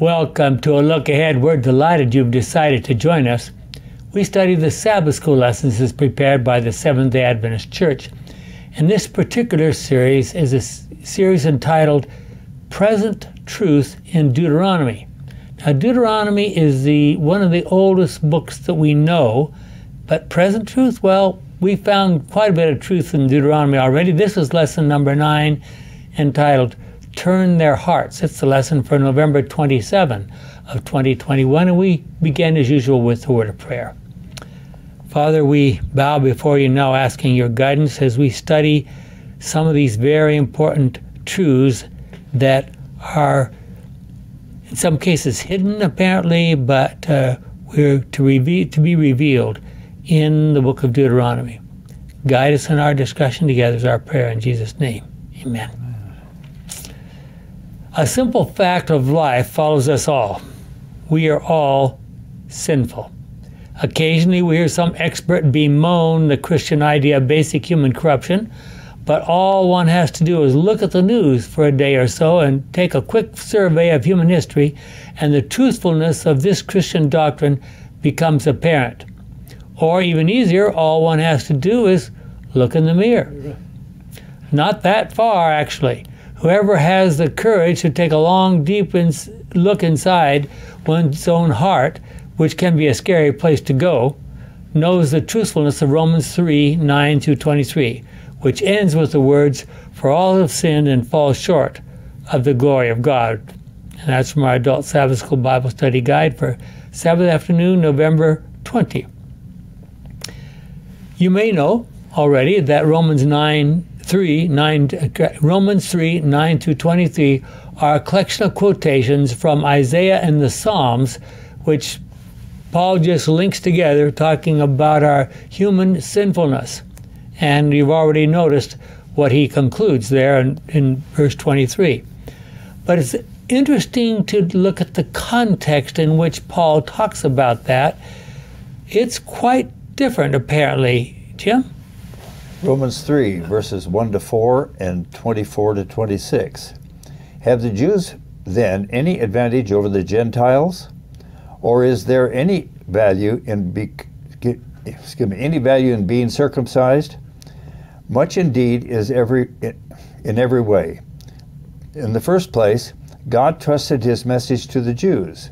Welcome to a look ahead. We're delighted you've decided to join us. We study the Sabbath School lessons as prepared by the Seventh day Adventist Church. And this particular series is a series entitled Present Truth in Deuteronomy. Now, Deuteronomy is the one of the oldest books that we know, but present truth, well, we found quite a bit of truth in Deuteronomy already. This is lesson number nine, entitled turn their hearts. It's the lesson for November 27 of 2021, and we begin as usual with the word of prayer. Father, we bow before you now, asking your guidance as we study some of these very important truths that are, in some cases, hidden apparently, but uh, we're to, reve- to be revealed in the book of Deuteronomy. Guide us in our discussion together is our prayer in Jesus' name. Amen. A simple fact of life follows us all. We are all sinful. Occasionally, we hear some expert bemoan the Christian idea of basic human corruption, but all one has to do is look at the news for a day or so and take a quick survey of human history, and the truthfulness of this Christian doctrine becomes apparent. Or, even easier, all one has to do is look in the mirror. Not that far, actually. Whoever has the courage to take a long, deep ins- look inside one's own heart, which can be a scary place to go, knows the truthfulness of Romans 3 9 through 23, which ends with the words, For all have sinned and fall short of the glory of God. And that's from our Adult Sabbath School Bible Study Guide for Sabbath afternoon, November 20. You may know already that Romans 9 3, 9, uh, Romans 3, 9 to 23 are a collection of quotations from Isaiah and the Psalms, which Paul just links together, talking about our human sinfulness. And you've already noticed what he concludes there in, in verse 23. But it's interesting to look at the context in which Paul talks about that. It's quite different, apparently. Jim? Romans 3, verses 1 to 4 and 24 to 26. Have the Jews then any advantage over the Gentiles? Or is there any value in be, excuse me, any value in being circumcised? Much indeed is every in every way. In the first place, God trusted his message to the Jews.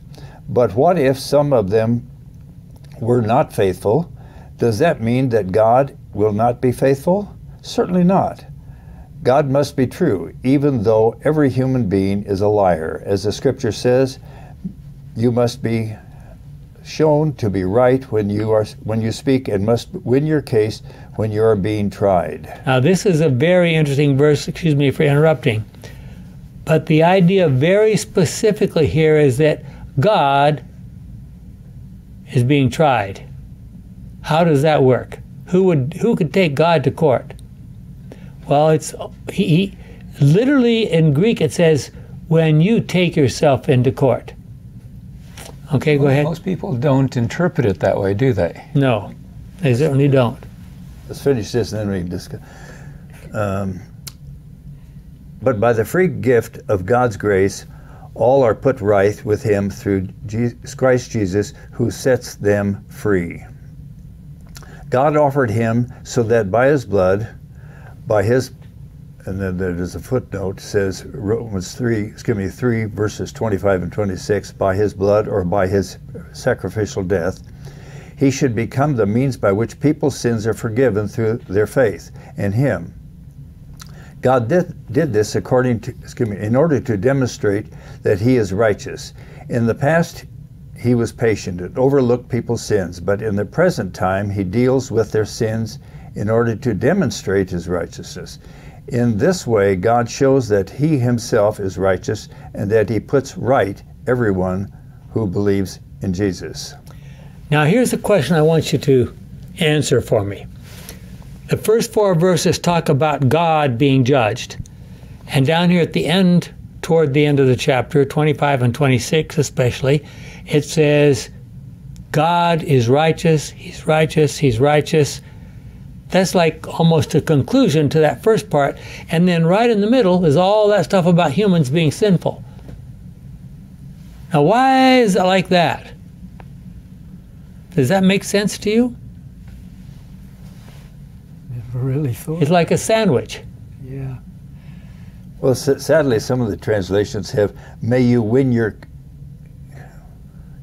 But what if some of them were not faithful? Does that mean that God will not be faithful? Certainly not. God must be true, even though every human being is a liar. As the scripture says, you must be shown to be right when you are when you speak and must win your case when you are being tried. Now this is a very interesting verse, excuse me for interrupting. But the idea very specifically here is that God is being tried. How does that work? Who would who could take God to court? Well, it's he, he literally in Greek it says when you take yourself into court. Okay, well, go ahead. Most people don't interpret it that way, do they? No, they certainly don't. Let's finish this and then we can discuss. Um, but by the free gift of God's grace, all are put right with Him through Jesus, Christ Jesus, who sets them free. God offered him so that by his blood, by his, and then there's a footnote says Romans 3, excuse me, 3 verses 25 and 26, by his blood or by his sacrificial death, he should become the means by which people's sins are forgiven through their faith in him. God did, did this according to, excuse me, in order to demonstrate that he is righteous. In the past, he was patient and overlooked people's sins, but in the present time he deals with their sins in order to demonstrate his righteousness. In this way, God shows that he himself is righteous and that he puts right everyone who believes in Jesus. Now, here's a question I want you to answer for me. The first four verses talk about God being judged. And down here at the end, toward the end of the chapter, 25 and 26 especially, it says, God is righteous, He's righteous, He's righteous. That's like almost a conclusion to that first part. And then right in the middle is all that stuff about humans being sinful. Now, why is it like that? Does that make sense to you? Never really thought. It's like a sandwich. yeah. Well, sadly, some of the translations have "May you win your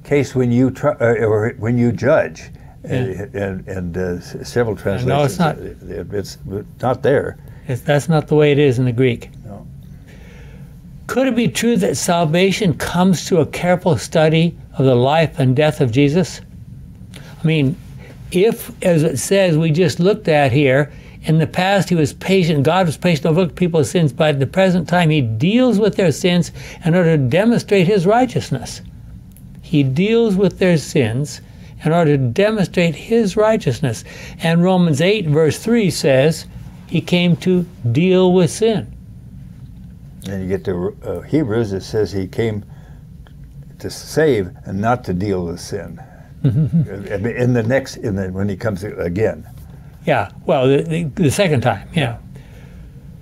case when you try, uh, or when you judge," and and, and uh, several translations. No, it's not. uh, It's not there. It's, that's not the way it is in the Greek. No. Could it be true that salvation comes through a careful study of the life and death of Jesus? I mean, if, as it says, we just looked at here, in the past he was patient, God was patient, overlooked people's sins, but at the present time he deals with their sins in order to demonstrate his righteousness. He deals with their sins in order to demonstrate his righteousness. And Romans 8, verse 3 says, he came to deal with sin. And you get to uh, Hebrews, it says he came to save and not to deal with sin. Mm-hmm. in the next, in the when he comes again. Yeah, well, the, the, the second time, yeah.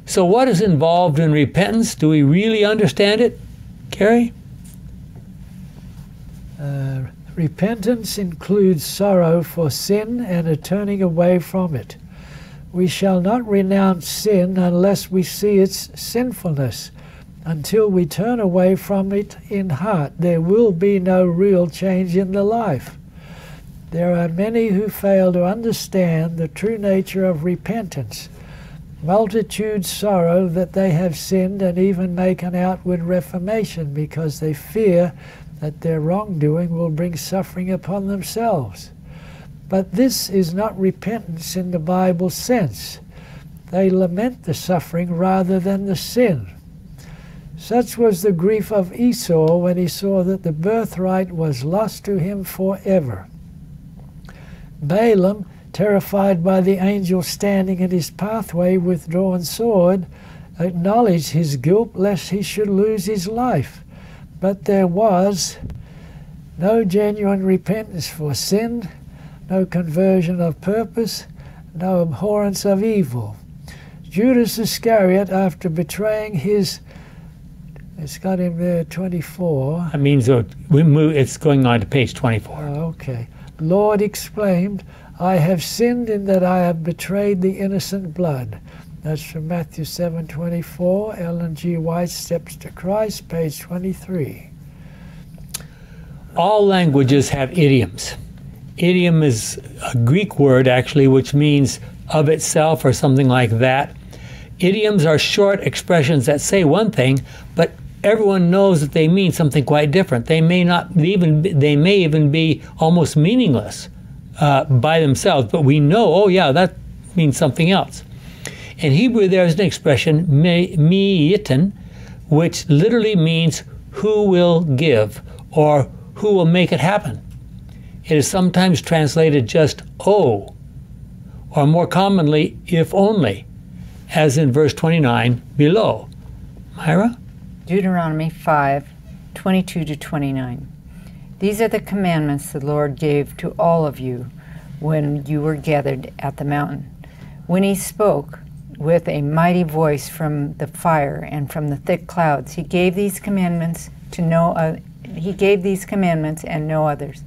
So, what is involved in repentance? Do we really understand it, Carrie? Uh, repentance includes sorrow for sin and a turning away from it. We shall not renounce sin unless we see its sinfulness. Until we turn away from it in heart, there will be no real change in the life. There are many who fail to understand the true nature of repentance. Multitudes sorrow that they have sinned and even make an outward reformation because they fear that their wrongdoing will bring suffering upon themselves. But this is not repentance in the Bible sense. They lament the suffering rather than the sin. Such was the grief of Esau when he saw that the birthright was lost to him forever. Balaam, terrified by the angel standing in his pathway with drawn sword, acknowledged his guilt lest he should lose his life. But there was no genuine repentance for sin, no conversion of purpose, no abhorrence of evil. Judas Iscariot, after betraying his, it's got him there 24. That means we move, it's going on to page 24. Oh, okay. Lord exclaimed, I have sinned in that I have betrayed the innocent blood. That's from Matthew 7:24. Ellen G. White Steps to Christ, page 23. All languages have idioms. Idiom is a Greek word, actually, which means of itself or something like that. Idioms are short expressions that say one thing, but everyone knows that they mean something quite different. They may not even they may even be almost meaningless uh, by themselves, but we know, oh yeah, that means something else. In Hebrew, there is an expression mi'itin, which literally means "who will give" or "who will make it happen." It is sometimes translated just "oh," or more commonly, "if only," as in verse 29 below. Myra. Deuteronomy 5 22 to 29. These are the commandments the Lord gave to all of you when you were gathered at the mountain. When he spoke with a mighty voice from the fire and from the thick clouds, he gave these commandments to no uh, he gave these commandments and no others.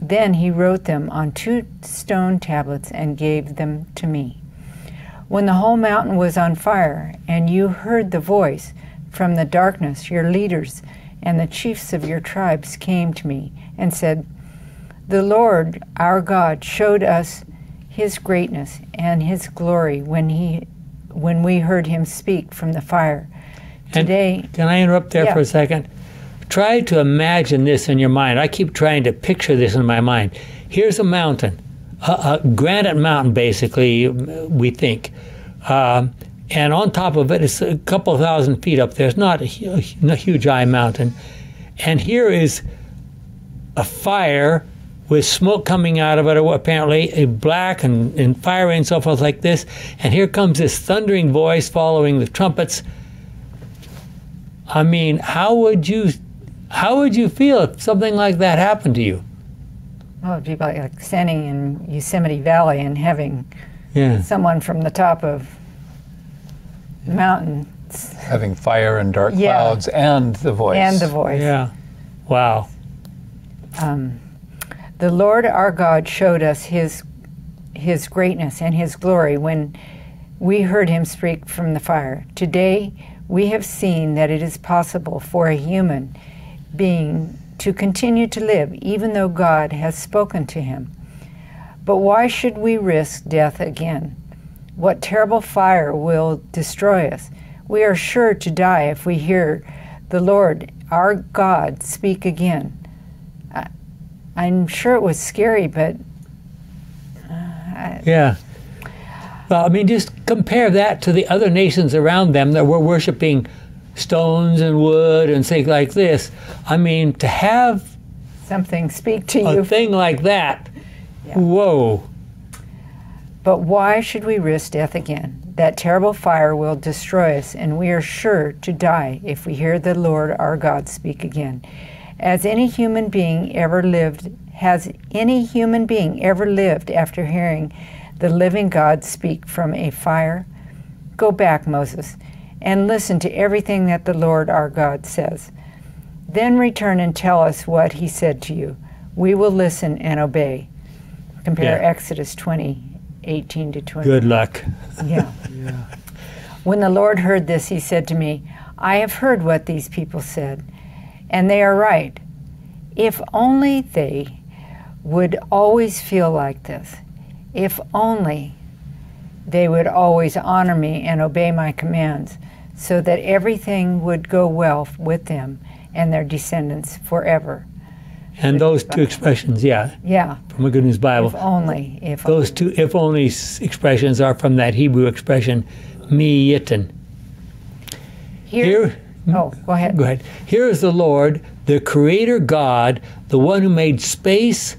Then he wrote them on two stone tablets and gave them to me. When the whole mountain was on fire and you heard the voice, from the darkness, your leaders and the chiefs of your tribes came to me and said, The Lord our God showed us his greatness and his glory when he when we heard him speak from the fire. And Today Can I interrupt there Yeah. for a second? Try to imagine this in your mind. I keep trying to picture this in my mind. Here's a mountain, a, a granite mountain, basically, we think. Um, and on top of it, it's a couple thousand feet up there. It's not a, a huge high mountain. And here is a fire with smoke coming out of it, apparently, a black and, and fiery and so forth like this. And here comes this thundering voice following the trumpets. I mean, how would you, how would you feel if something like that happened to you? well, it'd be like, like standing in Yosemite Valley and having Yeah. someone from the top of the mountain Having fire and dark Yeah. clouds and the voice. and the voice. Yeah. Wow. Um, the Lord our God showed us his his greatness and his glory when we heard him speak from the fire. Today we have seen that it is possible for a human being to continue to live even though God has spoken to him. But why should we risk death again? What terrible fire will destroy us? We are sure to die if we hear the Lord our God speak again. I, I'm sure it was scary, but uh, Yeah. Well, I mean, just compare that to the other nations around them that were worshiping stones and wood and things like this. I mean, to have something speak to you. A thing like that, Yeah. whoa. But why should we risk death again? That terrible fire will destroy us, and we are sure to die if we hear the Lord our God speak again. As any human being ever lived, has any human being ever lived after hearing the living God speak from a fire? Go back, Moses, and listen to everything that the Lord our God says. Then return and tell us what he said to you. We will listen and obey. Compare Yeah. Exodus 20, 18 to 20. Good luck. Yeah. When the Lord heard this, he said to me, I have heard what these people said, and they are right. If only they would always feel like this. If only they would always honor me and obey my commands, so that everything would go well with them and their descendants forever. And those two expressions, yeah, Yeah, from a Good News Bible. if only. If Those two if only expressions are from that Hebrew expression, mi yitin. here. Here, Hmm? Oh, go ahead. Go ahead. Here is the Lord, the Creator God, the one who made space,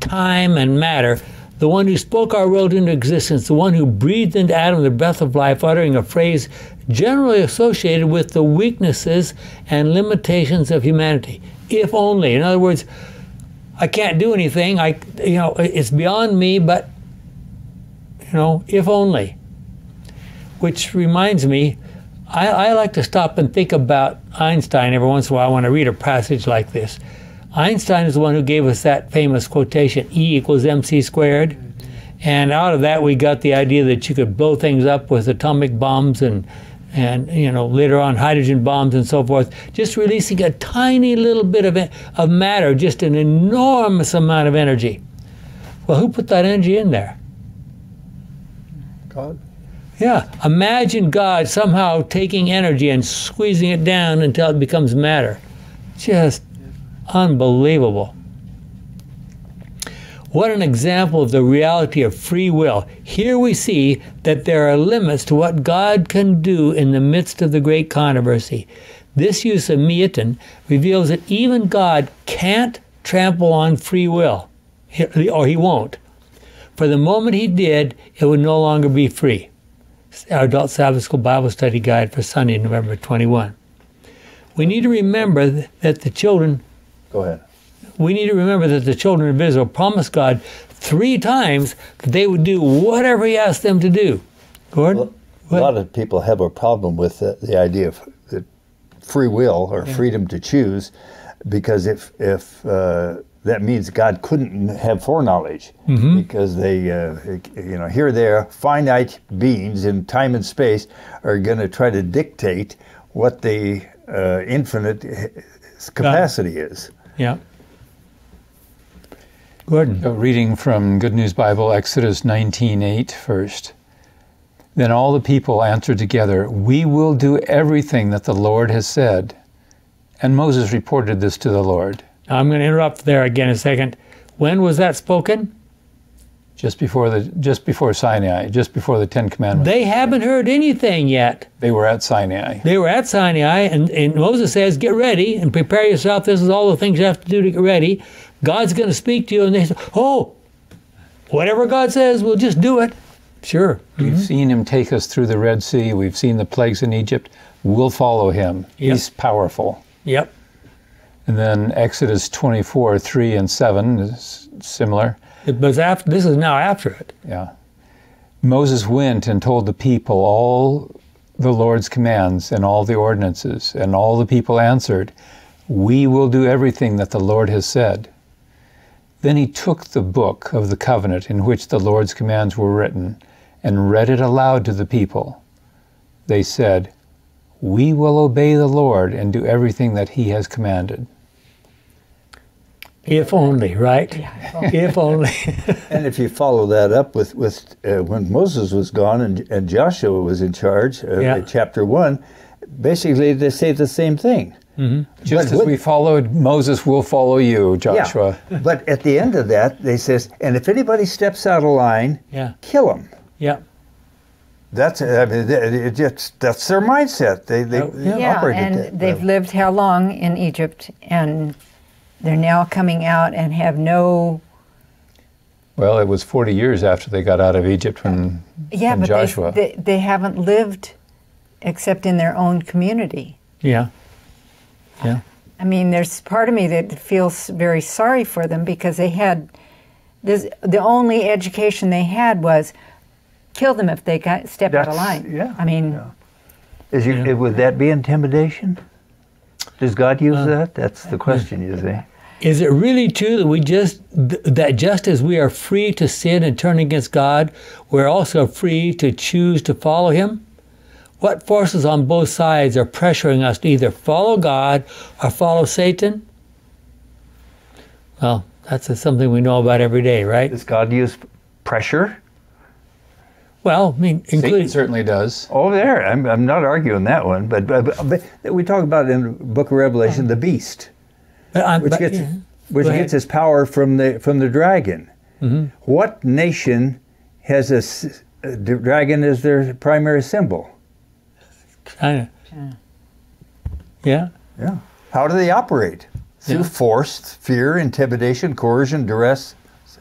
time, and matter, the one who spoke our world into existence, the one who breathed into Adam the breath of life, uttering a phrase generally associated with the weaknesses and limitations of humanity. If only. In other words, I can't do anything. I, you know, it's beyond me. But, you know, if only. Which reminds me, I, I like to stop and think about Einstein every once in a while when I read a passage like this. Einstein is the one who gave us that famous quotation E equals mc squared. And out of that, we got the idea that you could blow things up with atomic bombs and, and you know, later on hydrogen bombs and so forth, just releasing a tiny little bit of, of matter, just an enormous amount of energy. Well, who put that energy in there? God. Yeah, imagine God somehow taking energy and squeezing it down until it becomes matter. Just unbelievable. What an example of the reality of free will. Here we see that there are limits to what God can do in the midst of the great controversy. This use of miatin reveals that even God can't trample on free will, or he won't. For the moment he did, it would no longer be free our Adult Sabbath School Bible Study Guide for Sunday, November 21. We need to remember that the children, Go ahead. we need to remember that the children of Israel promised God three times that they would do whatever He asked them to do. Gordon? A lot of people have a problem with the, the idea of uh, free will or freedom to choose, because if if uh, that means God couldn't have foreknowledge, because they, uh, you know, here they're finite beings in time and space are going to try to dictate what the uh, infinite uh, capacity is. Yeah. Gordon? A reading from Good News Bible, Exodus 19:8 first. Then all the people answered together, "We will do everything that the Lord has said." And Moses reported this to the Lord Now I'm going to interrupt there again a second. When was that spoken? just before the just before Sinai, just before the 10 commandments. They haven't heard anything yet. They were at Sinai. They were at Sinai, and, and Moses says, Get ready and prepare yourself. This is all the things you have to do to get ready. God's going to speak to you. And they say, Oh, whatever God says, we'll just do it. Sure. Mm-hmm. We've seen him take us through the Red Sea. We've seen the plagues in Egypt. We'll follow him. Yep. He's powerful. Yep. And then Exodus 24, 3 and 7 is similar. It was after, this is now after it. Yeah. Moses went and told the people all the Lord's commands and all the ordinances, and all the people answered, We will do everything that the Lord has said. Then he took the book of the covenant in which the Lord's commands were written and read it aloud to the people. They said, We will obey the Lord and do everything that he has commanded. If only, right? if only. And if you follow that up with, with uh, when Moses was gone and, and Joshua was in charge, uh, Yeah. chapter 1, basically they say the same thing. Just But as what- we followed Moses, we'll follow you, Joshua. Yeah. But at the end of that, they says, and if anybody steps out of line, yeah, kill him. yeah. That's I mean, it it just that's their mindset. They they, Oh, they Yeah, operate at and that they've lived how long in Egypt, and they're now coming out and have no. Well, it was 40 years after they got out of Egypt when, Yeah, when but Joshua. They, they they haven't lived except in their own community. Yeah. Yeah. I mean, there's part of me that feels very sorry for them because they had this. The only education they had was kill them if they got stepped out of line. yeah, I mean, yeah. Is you, Yeah. would that be intimidation? Does God use uh, that? That's the question, you see. Is it really true that we just th- that just as we are free to sin and turn against God, we're also free to choose to follow Him? What forces on both sides are pressuring us to either follow God or follow Satan? Well, that's something we know about every day, right? Does God use pressure? Well, I mean, Satan including certainly does. Oh, there. I'm, I'm not arguing that one, but, but, but we talk about in the Book of Revelation the beast, but I'm- which but- gets which Go ahead. gets its power from the from the dragon. Mm-hmm. What nation has a, s- a dragon as their primary symbol? China. Yeah. Yeah. How do they operate? Through Yeah. force, fear, intimidation, coercion, duress,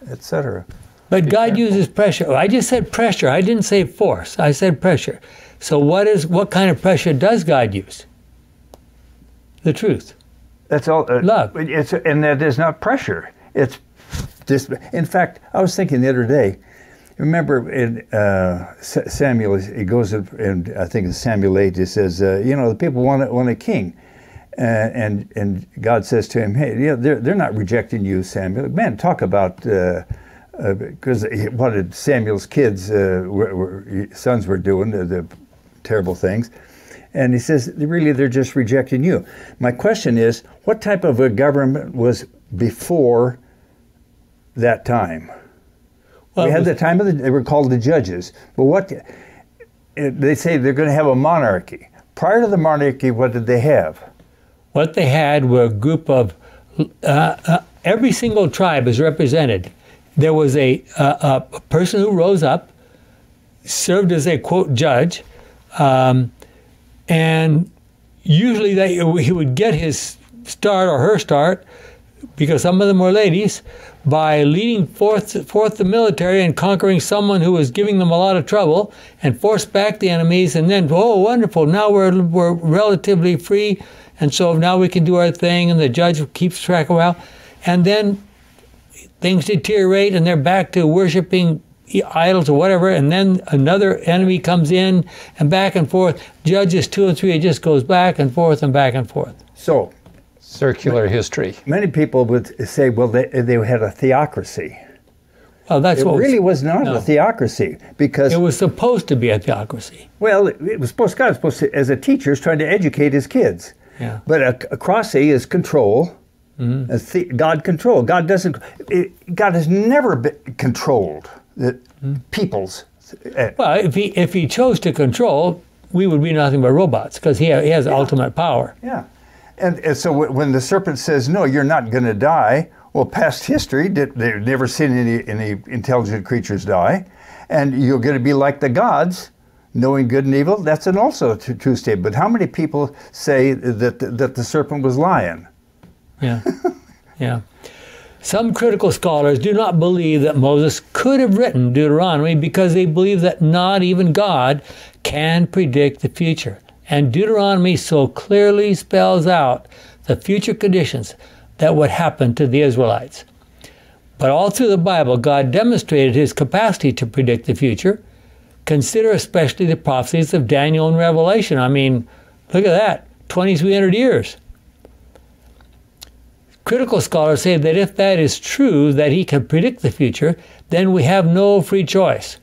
etc. But God uses pressure. I just said pressure. I didn't say force. I said pressure. So what is what kind of pressure does God use? The truth. That's all. Uh, Love. It's and that is not pressure. It's just. In fact, I was thinking the other day. Remember in uh, Samuel, he goes in- and I think it's Samuel eight. He says, uh, you know, the people want a, want a king, uh, and and God says to him, hey, you know, they're they're not rejecting you, Samuel. Man, talk about. Uh, because what did Samuel's kids, uh, were, were, sons were doing, the, the terrible things. And he says, really, they're just rejecting you. My question is, what type of a government was before that time? Well, we had was- the time of the, they were called the judges. But what, uh, they say they're going to have a monarchy. Prior to the monarchy, what did they have? what they had were a group of uh, uh, every single tribe is represented. There was a, a person who rose up, served as a quote judge, um, and usually they, he would get his start or her start because some of them were ladies by leading forth, forth the military and conquering someone who was giving them a lot of trouble and forced back the enemies and then oh wonderful now we're, we're relatively free and so now we can do our thing and the judge keeps track of well and then things deteriorate and they're back to worshiping idols or whatever and then another enemy comes in and back and forth judges two and three it just goes back and forth and back and forth So Circular history. many people would say, well, they, they had a theocracy. well that's It what really was not no. a theocracy because it was supposed to be a theocracy Well, it, it was supposed God was supposed to, as a teacher, is trying to educate his kids. Yeah. But a, a crossy is control. Mm-hmm. The, God control. God doesn't. It, God has never been controlled. The Mm-hmm. peoples. uh, Well, if he if he chose to control, we would be nothing but robots because he, he has ultimate power. yeah. And, and so wh- when the serpent says, "No, you're not going to die," well, past history, did- they've never seen any any intelligent creatures die, and you're going to be like the gods. Knowing good and evil, that's an also a true statement. But how many people say that that the serpent was lying? Yeah, yeah. Some critical scholars do not believe that Moses could have written Deuteronomy because they believe that not even God can predict the future. And Deuteronomy so clearly spells out the future conditions that would happen to the Israelites. But all through the Bible, God demonstrated his capacity to predict the future. Consider especially the prophecies of Daniel and Revelation. I mean, look at that 2,300 years. Critical scholars say that if that is true, that he can predict the future, then we have no free choice.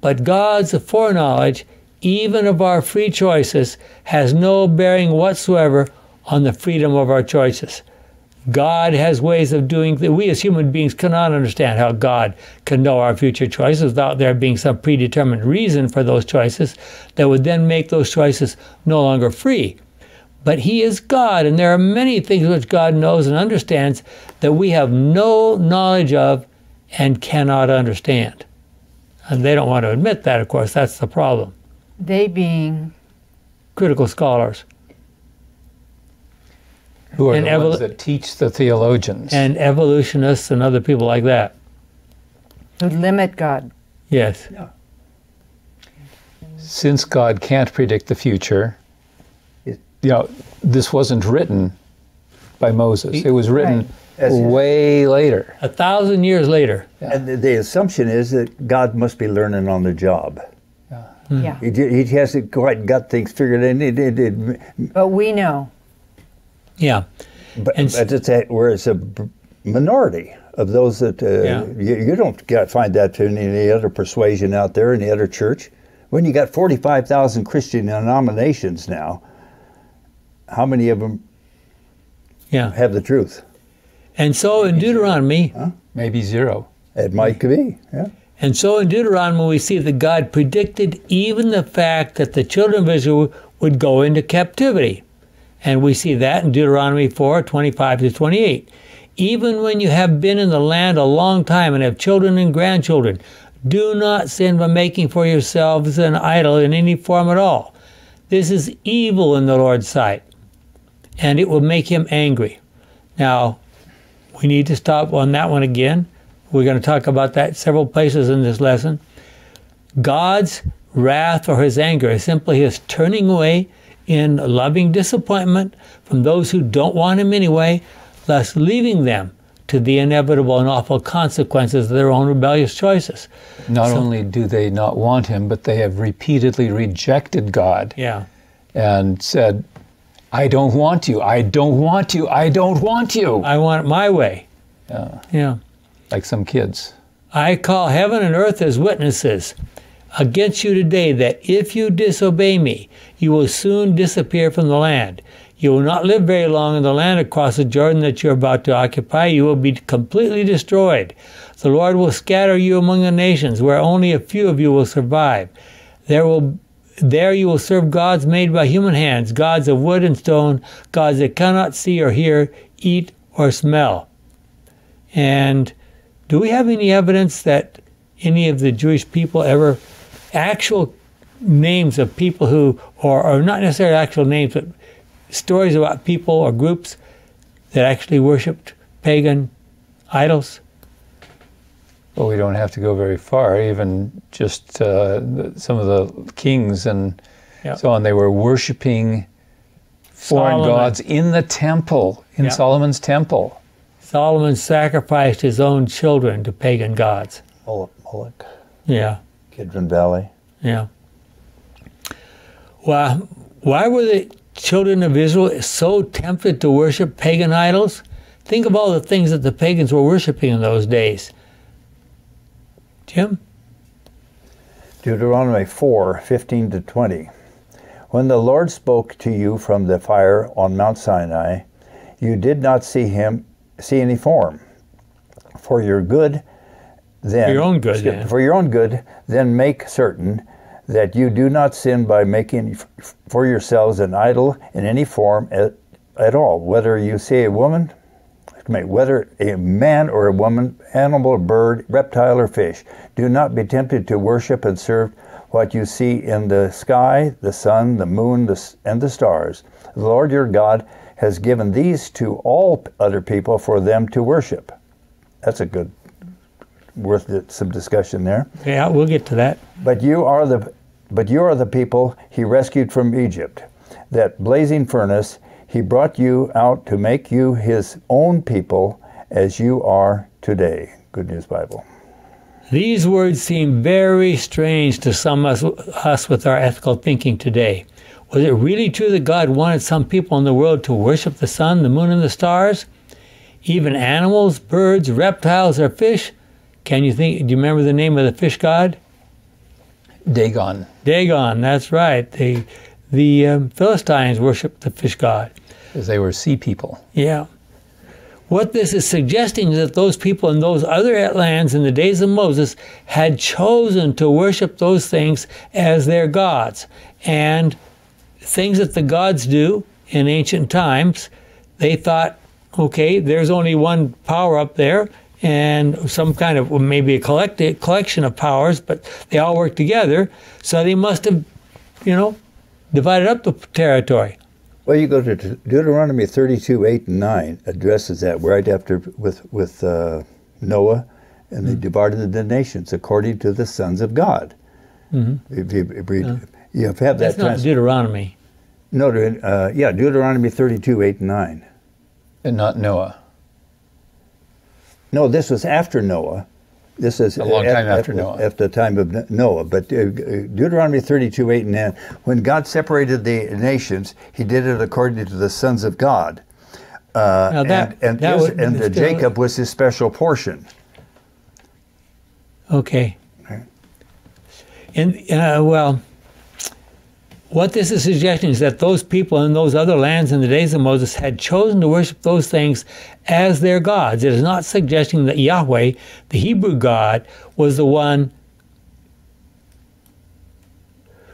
But God's foreknowledge, even of our free choices, has no bearing whatsoever on the freedom of our choices. God has ways of doing that. We as human beings cannot understand how God can know our future choices without there being some predetermined reason for those choices that would then make those choices no longer free. But He is God, and there are many things which God knows and understands that we have no knowledge of and cannot understand. And they don't want to admit that, of course, that's the problem. They being Critical scholars Who are And the evol- ones that teach the theologians? and evolutionists and other people like that. who limit God. Yes. Since God can't predict the future, It- you know, this wasn't written by Moses. It was written Right. As- way later. A thousand years later. And the, the assumption is that God must be learning on the job. Yeah. He, ju- he hasn't quite got things figured in. It, it, it, But we know. Yeah. but And but it's a, where it's a b- minority of those that uh, Yeah. you, you don't get, find that in any other persuasion out there, in any other church. When you got 45,000 Christian denominations now, how many of them Yeah. have the truth? And so in Deuteronomy, Maybe zero. It might be, yeah. and so in Deuteronomy, we see that God predicted even the fact that the children of Israel would go into captivity. And we see that in Deuteronomy 4 25 to 28. Even when you have been in the land a long time and have children and grandchildren, do not sin by making for yourselves an idol in any form at all. This is evil in the Lord's sight, and it will make him angry. Now, we need to stop on that one again. We're going to talk about that several places in this lesson. God's wrath or his anger is simply his turning away in loving disappointment from those who don't want him anyway, thus leaving them to the inevitable and awful consequences of their own rebellious choices. Not So- only do they not want him, but they have repeatedly rejected God Yeah. and said, I don't want you, I don't want you, I don't want you. I want it my way. Yeah. Yeah. Like some kids. I call heaven and earth as witnesses against you today that if you disobey me, you will soon disappear from the land. You will not live very long in the land across the Jordan that you're about to occupy. You will be completely destroyed. The Lord will scatter you among the nations, where only a few of you will survive. There will there you will serve gods made by human hands, gods of wood and stone, gods that cannot see or hear, eat or smell. And do we have any evidence that any of the Jewish people ever actual names of people who, or, or not necessarily actual names, but stories about people or groups that actually worshipped pagan idols? Well, we don't have to go very far. Even just uh, some of the kings and Yeah. so on, they were worshiping foreign Solomon. gods in the temple, in Yeah. Solomon's temple. Solomon sacrificed his own children to pagan gods. Moloch, Moloch, Yeah, Kidron Valley. yeah. Why, why were the children of Israel so tempted to worship pagan idols? Think of all the things that the pagans were worshiping in those days. Jim? Deuteronomy 4 15 to 20. When the Lord spoke to you from the fire on Mount Sinai, you did not see him see any form. For your good, then For your own good, for your own good, then make certain that you do not sin by making f- for yourselves an idol in any form at, at all, whether you see a woman, whether a man or a woman, animal, bird, reptile, or fish. Do not be tempted to worship and serve what you see in the sky, the sun, the moon, the, and the stars. The Lord your God has given these to all other people for them to worship. That's a good, worth it- some discussion there. Yeah, we'll get to that. But you are the but you are the people he rescued from Egypt. That blazing furnace he brought you out to make you his own people as you are today. Good News Bible. These words seem very strange to some us, us with our ethical thinking today. Was it really true that God wanted some people in the world to worship the sun, the moon, and the stars? even animals, birds, reptiles, or fish. Can you think? Do you remember the name of the fish god? Dagon. Dagon. That's right. The the um, Philistines worshipped the fish god. Because they were sea people. Yeah. What this is suggesting is that those people in those other lands in the days of Moses had chosen to worship those things as their gods. And things that the gods do in ancient times, they thought, okay, there's only one power up there and some kind of maybe a collective collection of powers, but they all work together. So they must have, you know, divided up the territory. Well, you go to Deuteronomy 32, 8 and 9 addresses that right after with, with uh, Noah, and they mm-hmm. divided the nations according to the sons of God. Mm-hmm. If you, if you, you have, have that. That's trans- not Deuteronomy. No, uh, yeah, Deuteronomy 32, 8 and 9. And not Noah. No, this was after Noah. This is a long time at, after at, Noah. At the time of Noah. But uh, Deuteronomy 32, 8 and 9, when God separated the nations, he did it according to the sons of God. Uh, that, and and, that his, and the Jacob was his special portion. Okay. Right. And, uh, well, what this is suggesting is that those people in those other lands in the days of Moses had chosen to worship those things as their gods. It is not suggesting that Yahweh, the Hebrew God, was the one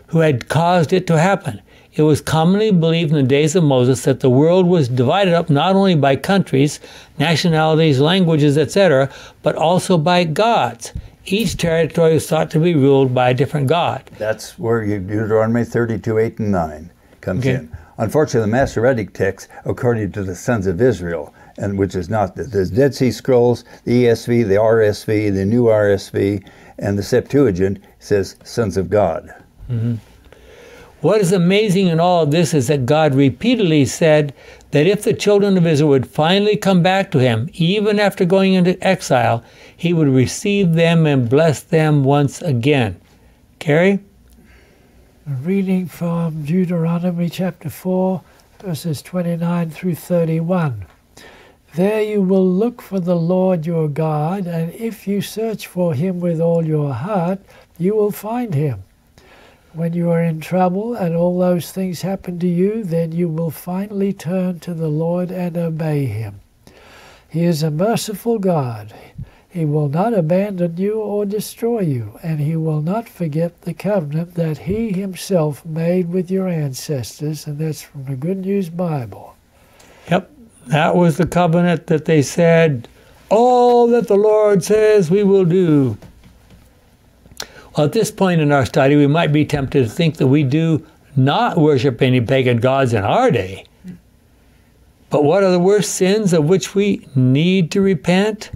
who had caused it to happen. It was commonly believed in the days of Moses that the world was divided up not only by countries, nationalities, languages, etc., but also by gods each territory was thought to be ruled by a different god. That's where Deuteronomy 32, 8 and 9 comes okay. in. Unfortunately, the Masoretic text, according to the sons of Israel, and which is not the, the Dead Sea Scrolls, the ESV, the RSV, the New RSV, and the Septuagint says sons of God. Mm-hmm. What is amazing in all of this is that God repeatedly said that if the children of Israel would finally come back to Him, even after going into exile, He would receive them and bless them once again. Carrie? reading from Deuteronomy chapter 4, verses 29 through 31. There you will look for the Lord your God, and if you search for him with all your heart, you will find him. When you are in trouble and all those things happen to you, then you will finally turn to the Lord and obey Him. He is a merciful God. He will not abandon you or destroy you, and He will not forget the covenant that He Himself made with your ancestors, and that's from the Good News Bible. Yep, that was the covenant that they said, All that the Lord says we will do. At this point in our study, we might be tempted to think that we do not worship any pagan gods in our day. But what are the worst sins of which we need to repent?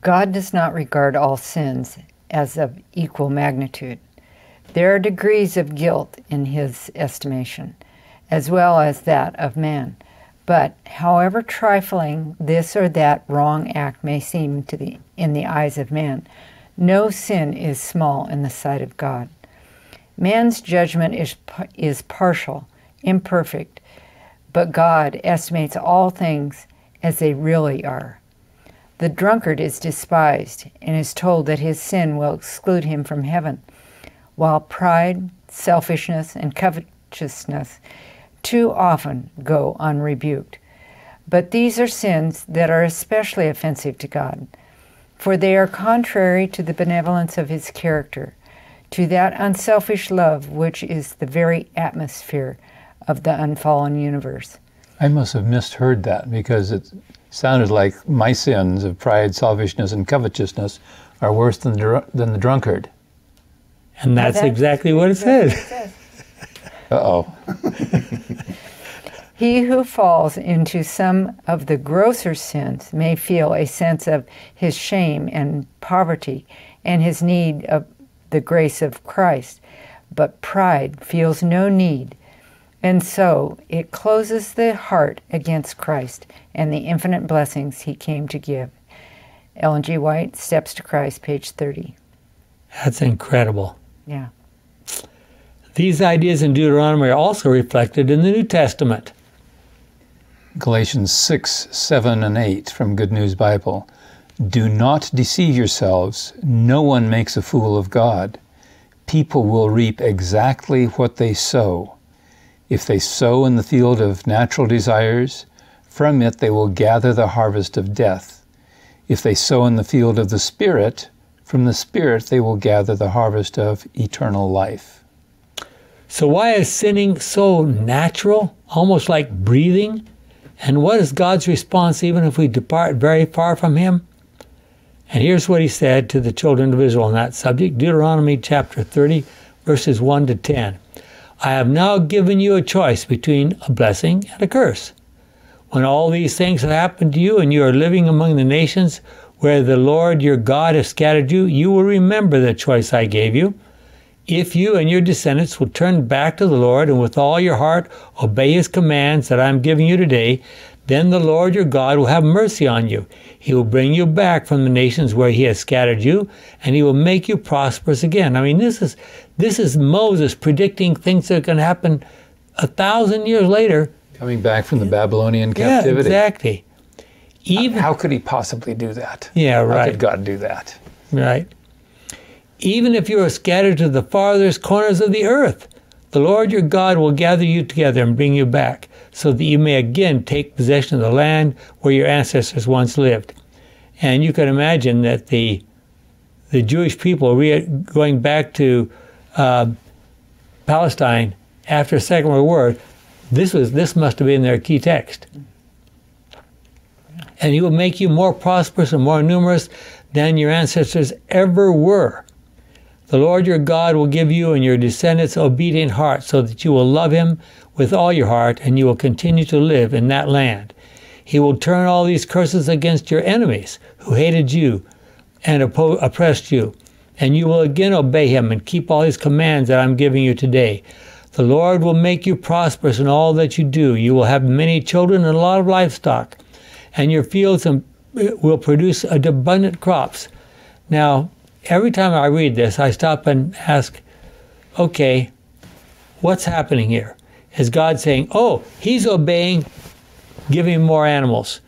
God does not regard all sins as of equal magnitude. There are degrees of guilt in his estimation, as well as that of man. But however trifling this or that wrong act may seem to the, in the eyes of man, no sin is small in the sight of God. Man's judgment is, is partial, imperfect, but God estimates all things as they really are. The drunkard is despised and is told that his sin will exclude him from heaven, while pride, selfishness, and covetousness too often go unrebuked. But these are sins that are especially offensive to God for they are contrary to the benevolence of his character, to that unselfish love which is the very atmosphere of the unfallen universe. I must have misheard that because it sounded like my sins of pride, selfishness, and covetousness are worse than, than the drunkard. And that's, that's exactly what it says. Uh oh. He who falls into some of the grosser sins may feel a sense of his shame and poverty and his need of the grace of Christ, but pride feels no need, and so it closes the heart against Christ and the infinite blessings he came to give. Ellen G. White, Steps to Christ, page 30. That's incredible. Yeah. These ideas in Deuteronomy are also reflected in the New Testament. Galatians 6, 7, and 8 from Good News Bible. Do not deceive yourselves. No one makes a fool of God. People will reap exactly what they sow. If they sow in the field of natural desires, from it they will gather the harvest of death. If they sow in the field of the Spirit, from the Spirit they will gather the harvest of eternal life. So, why is sinning so natural, almost like breathing? And what is God's response even if we depart very far from Him? And here's what He said to the children of Israel on that subject Deuteronomy chapter 30, verses 1 to 10. I have now given you a choice between a blessing and a curse. When all these things have happened to you and you are living among the nations where the Lord your God has scattered you, you will remember the choice I gave you. If you and your descendants will turn back to the Lord and with all your heart obey his commands that I am giving you today, then the Lord your God will have mercy on you. He will bring you back from the nations where he has scattered you, and he will make you prosperous again. I mean, this is this is Moses predicting things that are going to happen a thousand years later. Coming back from the Babylonian Yeah, captivity. exactly. Even How could he possibly do that? Yeah, How right. could God do that? Right. Even if you are scattered to the farthest corners of the earth, the Lord your God will gather you together and bring you back, so that you may again take possession of the land where your ancestors once lived. And you can imagine that the the Jewish people going back to uh, Palestine after the Second World War, this was this must have been their key text. And he will make you more prosperous and more numerous than your ancestors ever were. The Lord your God will give you and your descendants obedient hearts, so that you will love him with all your heart, and you will continue to live in that land. He will turn all these curses against your enemies who hated you and oppressed you, and you will again obey him and keep all his commands that I'm giving you today. The Lord will make you prosperous in all that you do. You will have many children and a lot of livestock, and your fields um, will produce abundant crops. Now, every time I read this, I stop and ask, okay, what's happening here? Is God saying, oh, he's obeying, giving him more animals?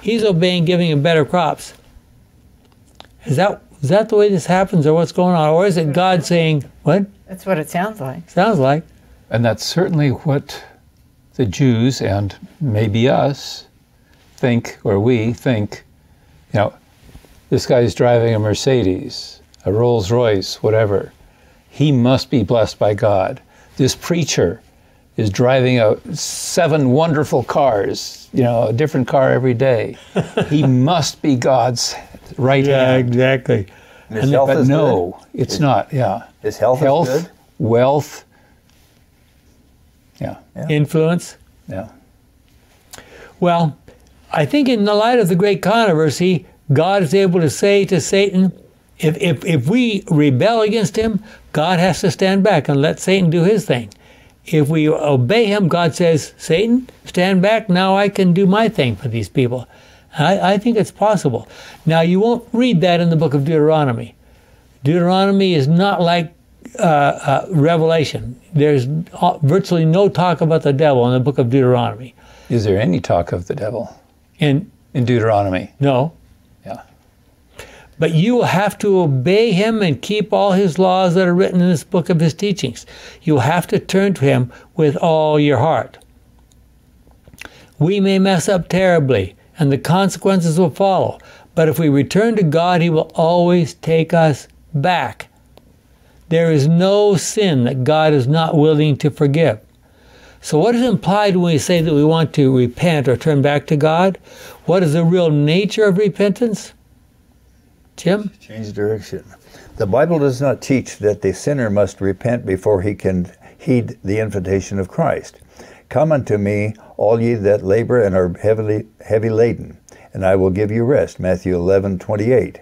He's obeying, giving him better crops. Is that is that the way this happens, or what's going on, or is it God saying what? That's what it sounds like. Sounds like And that's certainly what the Jews and maybe us think, or we think, you know, this guy's driving a Mercedes, a Rolls Royce, whatever. He must be blessed by God. This preacher is driving a seven wonderful cars, you know, a different car every day. he must be God's right yeah, hand. exactly. And his health But is no, it's not. Yeah. good. His health, Health, is good. wealth. Yeah. Influence. Yeah. Well, I think in the light of the great controversy, God is able to say to Satan, if, if, if we rebel against him, God has to stand back and let Satan do his thing. If we obey him, God says, Satan, stand back. Now I can do my thing for these people. I, I think it's possible. Now, you won't read that in the book of Deuteronomy. Deuteronomy is not like uh, uh, Revelation. There's virtually no talk about the devil in the book of Deuteronomy. Is there any talk of the devil And in Deuteronomy? no. But you will have to obey him and keep all his laws that are written in this book of his teachings. You'll have to turn to him with all your heart. We may mess up terribly, and the consequences will follow. But if we return to God, he will always take us back. There is no sin that God is not willing to forgive. So, what is implied when we say that we want to repent or turn back to God? What is the real nature of repentance? Jim? Change direction. The Bible does not teach that the sinner must repent before he can heed the invitation of Christ. Come unto me, all ye that labor and are heavily heavy laden, and I will give you rest. Matthew 11, 28.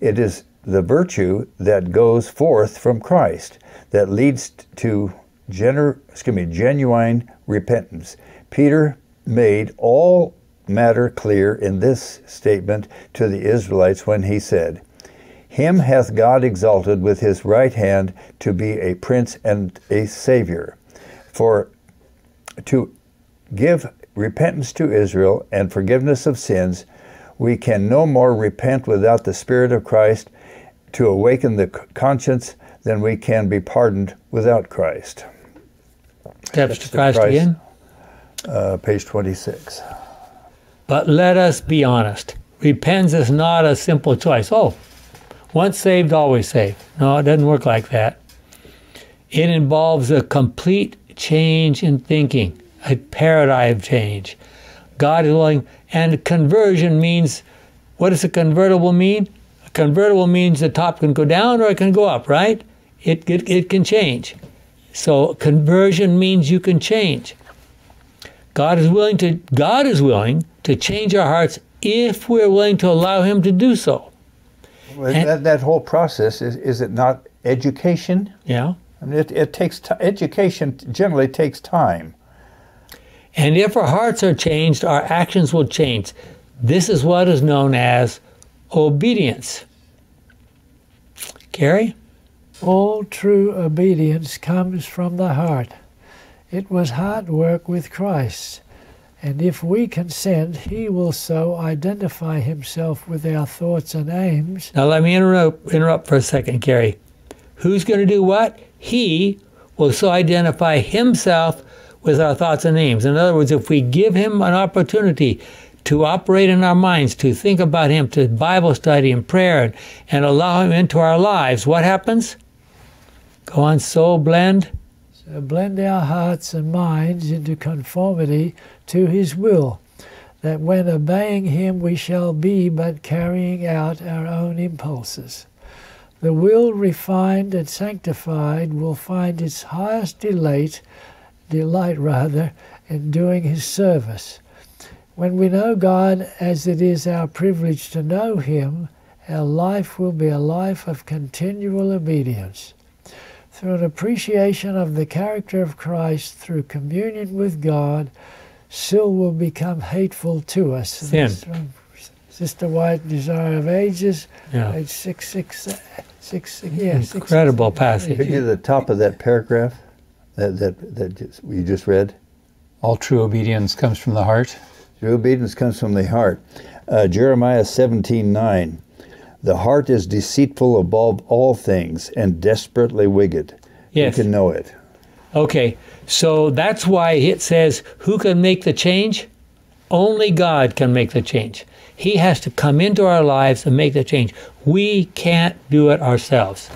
It is the virtue that goes forth from Christ that leads to gener- excuse me, genuine repentance. Peter made all matter clear in this statement to the Israelites when he said, Him hath God exalted with his right hand to be a prince and a savior, for to give repentance to Israel and forgiveness of sins, we can no more repent without the Spirit of Christ to awaken the conscience than we can be pardoned without Christ. Steps to Christ, Christ again. Uh, page 26. But let us be honest. Repentance is not a simple choice. Oh, once saved, always saved. No, it doesn't work like that. It involves a complete change in thinking, a paradigm change. God is willing, and conversion means what does a convertible mean? A convertible means the top can go down or it can go up, right? It, it, it can change. So conversion means you can change. God is willing to God is willing to change our hearts if we're willing to allow him to do so. Well, that, that whole process is is it not education? Yeah. I mean, it, it takes t- education generally takes time. And if our hearts are changed, our actions will change. This is what is known as obedience. Gary? All true obedience comes from the heart. It was hard work with Christ. And if we consent, He will so identify Himself with our thoughts and aims. Now, let me interrupt, interrupt for a second, Gary. Who's going to do what? He will so identify Himself with our thoughts and aims. In other words, if we give Him an opportunity to operate in our minds, to think about Him, to Bible study and prayer, and, and allow Him into our lives, what happens? Go on, soul blend. So blend our hearts and minds into conformity to His will, that when obeying Him we shall be but carrying out our own impulses. The will refined and sanctified will find its highest delight, delight rather, in doing His service. When we know God as it is our privilege to know Him, our life will be a life of continual obedience. Through an appreciation of the character of Christ, through communion with God, still will become hateful to us. Sin. Sister White, Desire of Ages, yeah. page six, six, six, yeah, Incredible six, passage. Could you the top of that paragraph that, that, that just, you just read? All true obedience comes from the heart. True obedience comes from the heart. Uh, Jeremiah 17 9. The heart is deceitful above all things and desperately wicked. Yes. You can know it. Okay, so that's why it says, Who can make the change? Only God can make the change. He has to come into our lives and make the change. We can't do it ourselves.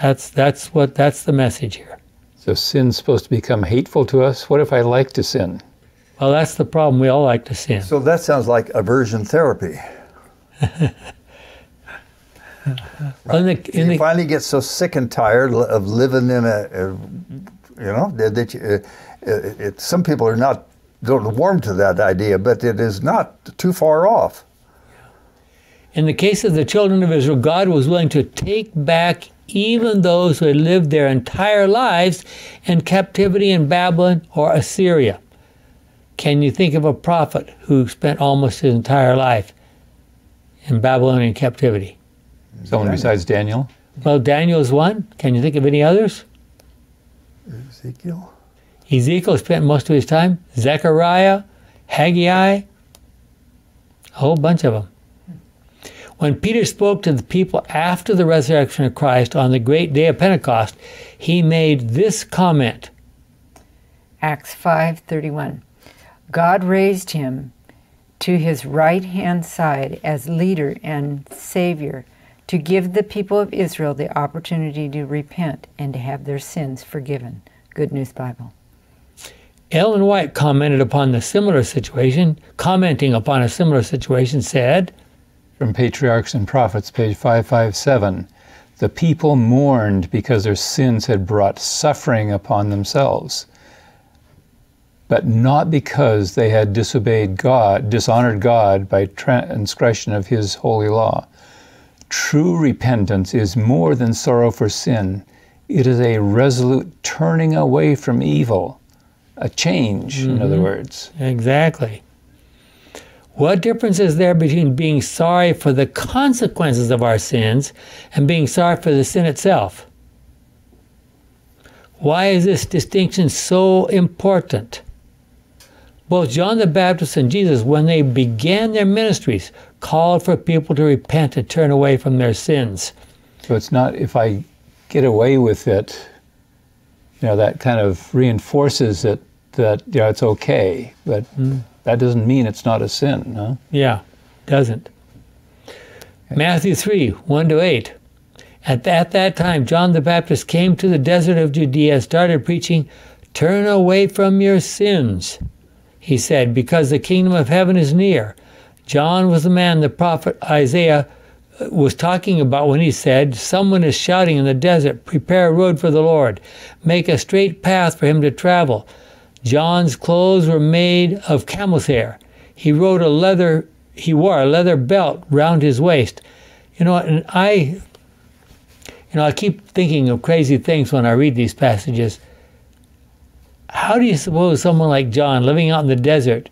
That's that's what that's the message here. So sin's supposed to become hateful to us. What if I like to sin? Well, that's the problem. We all like to sin. So that sounds like aversion therapy. Right. The, you the, finally get so sick and tired of living in a, a you know, that, that you, uh, it, it, some people are not don't warm to that idea, but it is not too far off. In the case of the children of Israel, God was willing to take back even those who had lived their entire lives in captivity in Babylon or Assyria. Can you think of a prophet who spent almost his entire life in Babylonian captivity? Someone besides Daniel? Well, Daniel is one. Can you think of any others? Ezekiel. Ezekiel spent most of his time. Zechariah, Haggai, a whole bunch of them. When Peter spoke to the people after the resurrection of Christ on the great day of Pentecost, he made this comment. Acts 5:31. God raised him to his right hand side as leader and savior to give the people of Israel the opportunity to repent and to have their sins forgiven. Good News Bible. Ellen White commented upon the similar situation, commenting upon a similar situation, said, From Patriarchs and Prophets, page 557, the people mourned because their sins had brought suffering upon themselves, but not because they had disobeyed God, dishonored God by transgression of His holy law. True repentance is more than sorrow for sin. It is a resolute turning away from evil, a change, mm-hmm. in other mm-hmm. words. Exactly. What difference is there between being sorry for the consequences of our sins and being sorry for the sin itself? Why is this distinction so important? Both John the Baptist and Jesus, when they began their ministries, called for people to repent and turn away from their sins. So it's not if I get away with it, you know, that kind of reinforces it that you know it's okay, but hmm. that doesn't mean it's not a sin, huh? Yeah, doesn't. Matthew 3 1 to 8. At, at that time, John the Baptist came to the desert of Judea and started preaching, Turn away from your sins, he said, because the kingdom of heaven is near. John was the man the prophet Isaiah uh, was talking about when he said, Someone is shouting in the desert, Prepare a road for the Lord, make a straight path for him to travel. John's clothes were made of camel's hair. He a leather he wore a leather belt round his waist. You know, and I you know, I keep thinking of crazy things when I read these passages. How do you suppose someone like John living out in the desert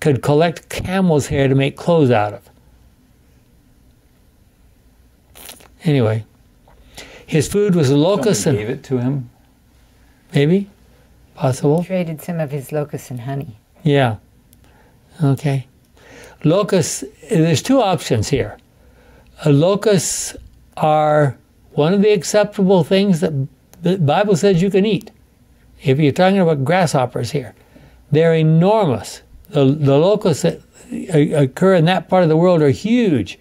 could collect camel's hair to make clothes out of? Anyway, his food was locusts Someone and gave it to him. maybe possible. Traded some of his locusts and honey. Yeah. Okay. Locusts, there's two options here. Uh, locusts are one of the acceptable things that the Bible says you can eat. If you're talking about grasshoppers here, they're enormous. The, the locusts that occur in that part of the world are huge.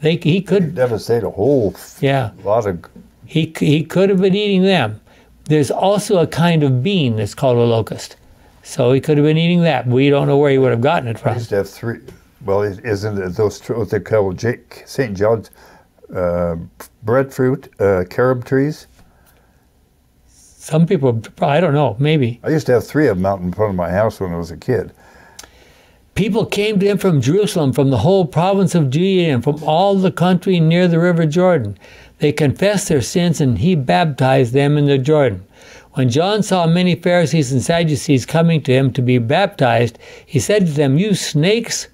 They, he could, Devastate a whole yeah. lot of. He, he could have been eating them. There's also a kind of bean that's called a locust. So he could have been eating that. We don't know where he would have gotten it from. used to have three. Well, is- isn't it those what they call St. John's uh, breadfruit uh, carob trees? Some people, I don't know, maybe. I used to have three of them out in front of my house when I was a kid. People came to him from Jerusalem, from the whole province of Judea, and from all the country near the river Jordan. They confessed their sins, and he baptized them in the Jordan. When John saw many Pharisees and Sadducees coming to him to be baptized, he said to them, You snakes!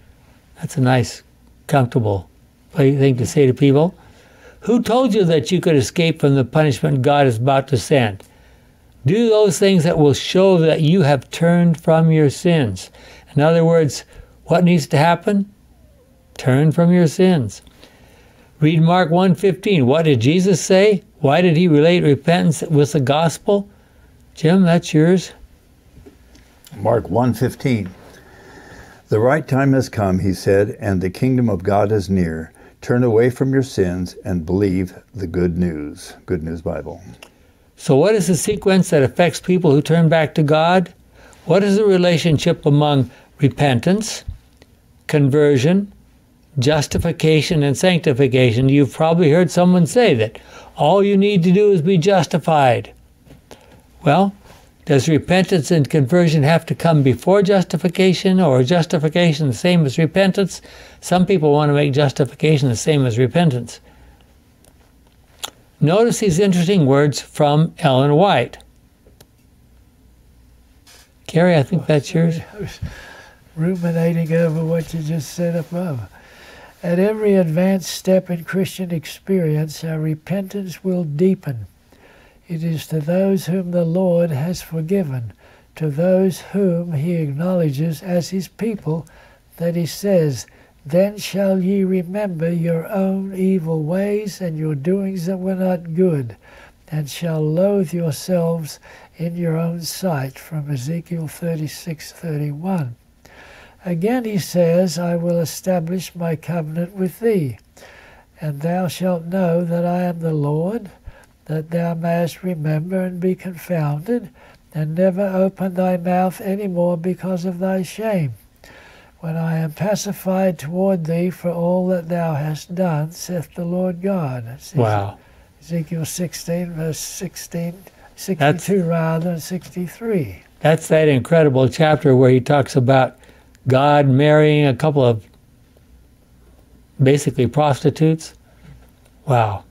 That's a nice, comfortable thing to say to people. Who told you that you could escape from the punishment God is about to send? Do those things that will show that you have turned from your sins. In other words, what needs to happen? Turn from your sins. Read Mark 1:15. What did Jesus say? Why did he relate repentance with the gospel? Jim, that's yours. Mark 1:15. The right time has come, he said, and the kingdom of God is near. Turn away from your sins and believe the good news. Good News Bible. So what is the sequence that affects people who turn back to God? What is the relationship among repentance, conversion, justification and sanctification? You've probably heard someone say that all you need to do is be justified. Well, does repentance and conversion have to come before justification or justification the same as repentance? Some people want to make justification the same as repentance. Notice these interesting words from Ellen White. Carrie, I think that's yours. Ruminating over what you just said above. At every advanced step in Christian experience, our repentance will deepen. It is to those whom the Lord has forgiven, to those whom he acknowledges as his people, that he says, Then shall ye remember your own evil ways and your doings that were not good, and shall loathe yourselves in your own sight. From Ezekiel 36 31. Again he says, I will establish my covenant with thee, and thou shalt know that I am the Lord, that thou mayest remember and be confounded, and never open thy mouth any more because of thy shame. When I am pacified toward thee for all that thou hast done, saith the Lord God. Wow. Ezekiel 16, verse 16, 62 That's- rather, and 63. That's that incredible chapter where he talks about God marrying a couple of basically prostitutes. Wow.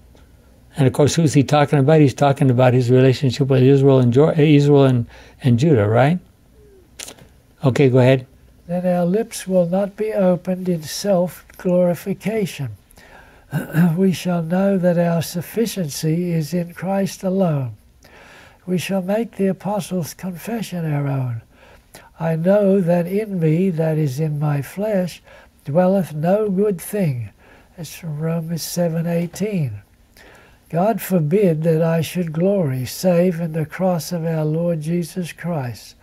And of course, who's he talking about? He's talking about his relationship with Israel and Israel and, and Judah, right? Okay, go ahead. Then our lips will not be opened in self glorification. we shall know that our sufficiency is in Christ alone. We shall make the apostles' confession our own. I know that in me, that is in my flesh, dwelleth no good thing. That's from Romans 7:18. God forbid that I should glory save in the cross of our Lord Jesus Christ,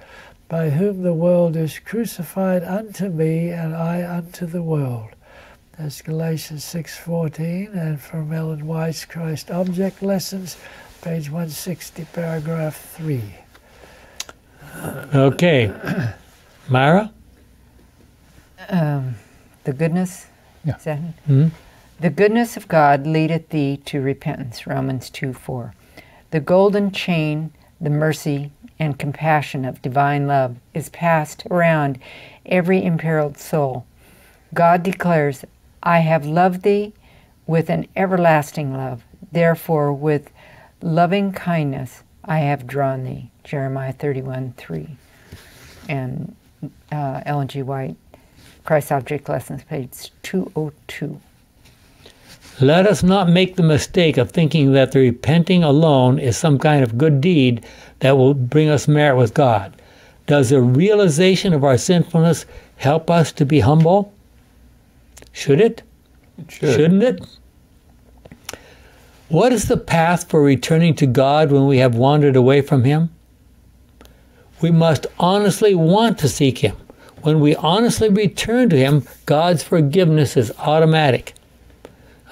by whom the world is crucified unto me and I unto the world. That's Galatians 6:14 and from Ellen White's Christ Object Lessons, page 160, paragraph 3. Okay. Myra? Um, the goodness. Yeah. Is that it? Mhm. The goodness of God leadeth thee to repentance. Romans 2 4. The golden chain, the mercy and compassion of divine love is passed around every imperiled soul. God declares, I have loved thee with an everlasting love. Therefore, with loving kindness I have drawn thee. Jeremiah 31 3. And uh, Ellen G. White, Christ Object Lessons, page 202. Let us not make the mistake of thinking that the repenting alone is some kind of good deed that will bring us merit with God. Does the realization of our sinfulness help us to be humble? Should it? It should. Shouldn't it? What is the path for returning to God when we have wandered away from Him? We must honestly want to seek Him. When we honestly return to Him, God's forgiveness is automatic.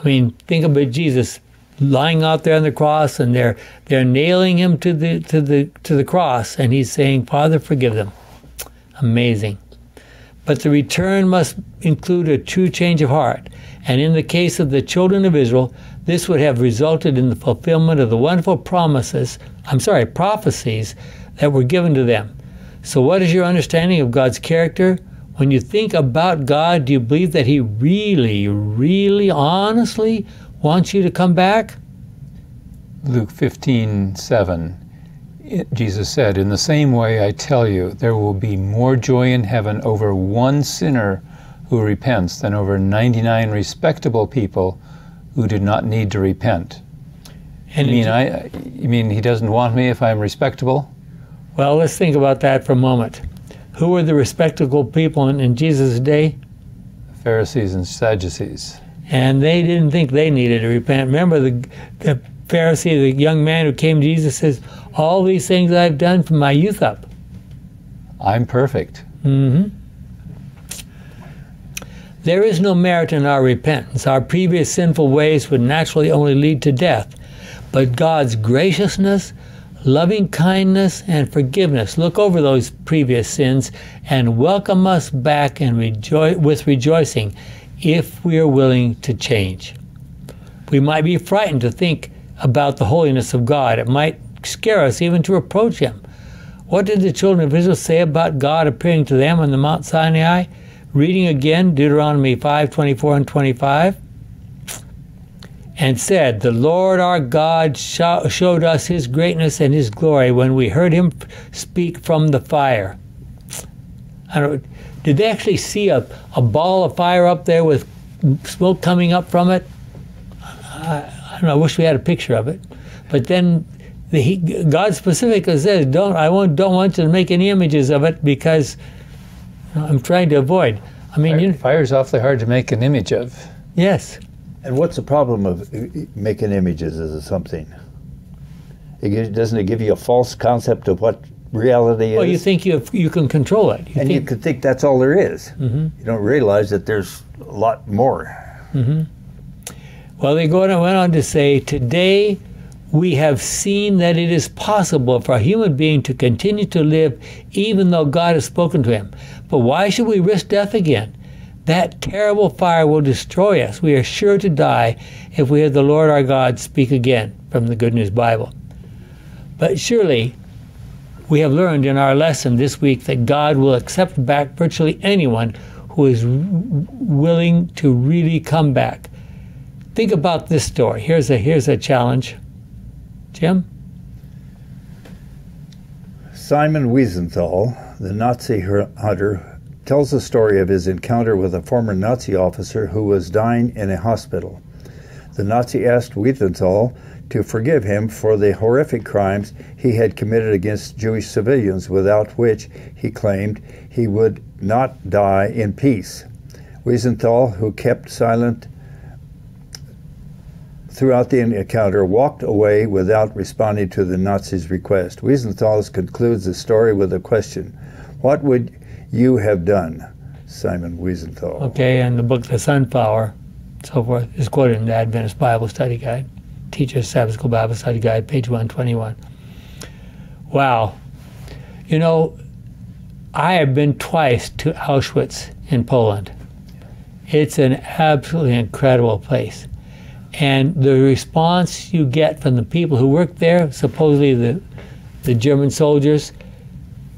I mean, think about Jesus lying out there on the cross, and they're they're nailing him to the to the to the cross, and he's saying, "Father, forgive them." Amazing. But the return must include a true change of heart. And in the case of the children of Israel, this would have resulted in the fulfillment of the wonderful promises, I'm sorry, prophecies that were given to them. So, what is your understanding of God's character? When you think about God, do you believe that He really, really, honestly wants you to come back? Luke 15, 7. It- Jesus said, In the same way, I tell you, there will be more joy in heaven over one sinner who repents than over 99 respectable people who do not need to repent. And You mean, I, you mean he doesn't want me if I'm respectable? Well, let's think about that for a moment. Who were the respectable people in, in Jesus' day? Pharisees and Sadducees. And they didn't think they needed to repent. Remember, the, the Pharisee, the young man who came to Jesus, says, All these things I've done from my youth up. I'm perfect. hmm There is no merit in our repentance. Our previous sinful ways would naturally only lead to death. But God's graciousness, loving kindness, and forgiveness look over those previous sins and welcome us back and with rejoicing if we are willing to change. We might be frightened to think about the holiness of God. It might scare us even to approach Him. What did the children of Israel say about God appearing to them on the Mount Sinai? Reading again Deuteronomy 5 24 and 25. And said, The Lord our God sho- showed us his greatness and his glory when we heard him speak from the fire. I don't, did they actually see a, a ball of fire up there with smoke coming up from it? I, I don't know. I wish we had a picture of it. But then the, he, God specifically says, "Don't I won't, don't want you to make any images of it because I'm trying to avoid." I mean, you, Fire's awfully hard to make an image of. yes, And what's the problem of uh, making images of something? It gives, doesn't it give you a false concept of what reality is? well, you think you you can control it. You and you think, could think that's all there is. Mhm. You don't realize that there's a lot more. well, they go on, went on to say, "Today we have seen that it is possible for a human being to continue to live even though God has spoken to him. But why should we risk death again?" That terrible fire will destroy us. We are sure to die if we hear the Lord our God speak again from the Good News Bible. But surely we have learned in our lesson this week that God will accept back virtually anyone who is willing to really come back. Think about this story. Here's a here's a challenge. Jim? Simon Wiesenthal, the Nazi hunter, tells the story of his encounter with a former Nazi officer who was dying in a hospital. The Nazi asked Wiesenthal to forgive him for the horrific crimes he had committed against Jewish civilians, without which, he claimed, he would not die in peace. Wiesenthal, who kept silent throughout the encounter, walked away without responding to the Nazis' request. Wiesenthal concludes the story with a question What would you have done, Simon Wiesenthal? Okay, and the book The Sunflower, so forth, is quoted in the Adventist Bible Study Guide, Teacher's Sabbath School Bible Study Guide, page 121. Wow. You know, I have been twice to Auschwitz in Poland. It's an absolutely incredible place. And the response you get from the people who work there, supposedly the, the German soldiers,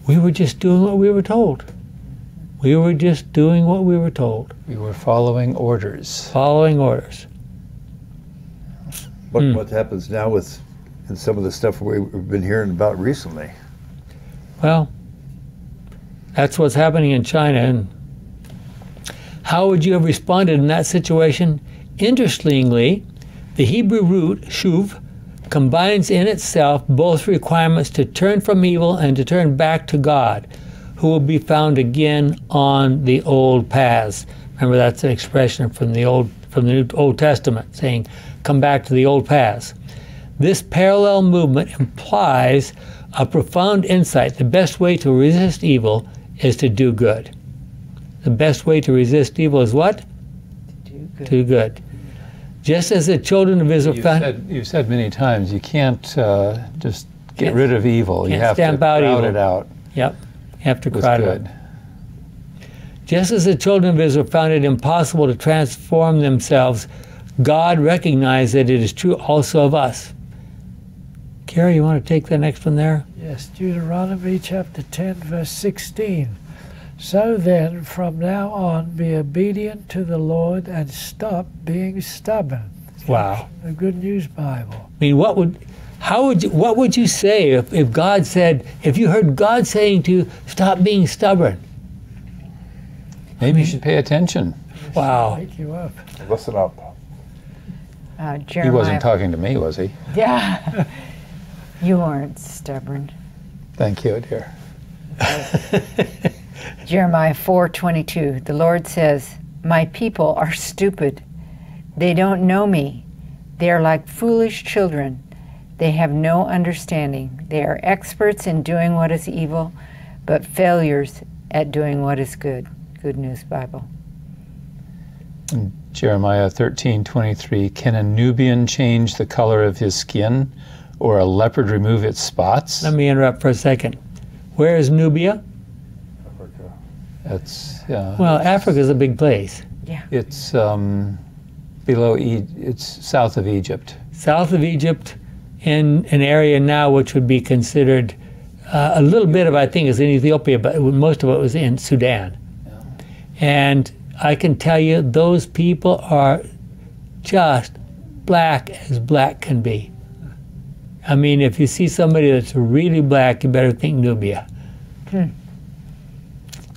we were just doing what we were told. We were just doing what we were told, We were following orders. following orders. What, Hmm. what happens now with and some of the stuff we've been hearing about recently? Well, that's what's happening in China. And how would you have responded in that situation? Interestingly, the Hebrew root shuv combines in itself both requirements to turn from evil and to turn back to God, who will be found again on the old paths. Remember, that's an expression from the old from the New Old Testament, saying, "Come back to the old paths." This parallel movement implies a profound insight. The best way to resist evil is to do good. The best way to resist evil is what? Do good. Do good. Just as the children of Israel You've found. said, you've said many times you can't uh, just get Can't- rid of evil. You can't have to stamp out crowd evil. it out Yep. You have to with crowd it. good. Just as the children of Israel found it impossible to transform themselves, God recognized that it is true also of us. Carrie, you want to take the next one there? Yes, Deuteronomy chapter 10, verse 16. So then, from now on, be obedient to the Lord and stop being stubborn. Wow. The Good News Bible. I mean, what would, how would you, what would you say if, if God said, if you heard God saying to you, stop being stubborn? Maybe you should pay attention. Wow. Wake you up. Listen up. Uh, He Jeremiah. wasn't talking to me, was he? Yeah. you aren't stubborn. Thank you, dear. Jeremiah 4:22. The Lord says, "My people are stupid. They don't know me. They are like foolish children. They have no understanding. They are experts in doing what is evil, but failures at doing what is good." Good News Bible. Jeremiah 13:23 Can a Nubian change the color of his skin or a leopard remove its spots? Let me interrupt for a second. Where is Nubia? Africa. That's uh, Well, Africa is a big place. Yeah. it's um, below e- it's south of Egypt. South of Egypt, in an area now which would be considered uh, a little bit of, I think, is in Ethiopia, but most of it was in Sudan. And I can tell you, those people are just black as black can be. I mean, if you see somebody that's really black, you better think Nubia.